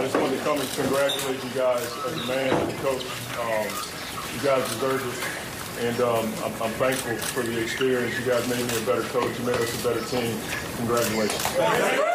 I just wanted to come and congratulate you guys as a man and a coach. Um, you guys deserve it. And um, I'm, I'm thankful for the experience. You guys made me a better coach. You made us a better team. Congratulations.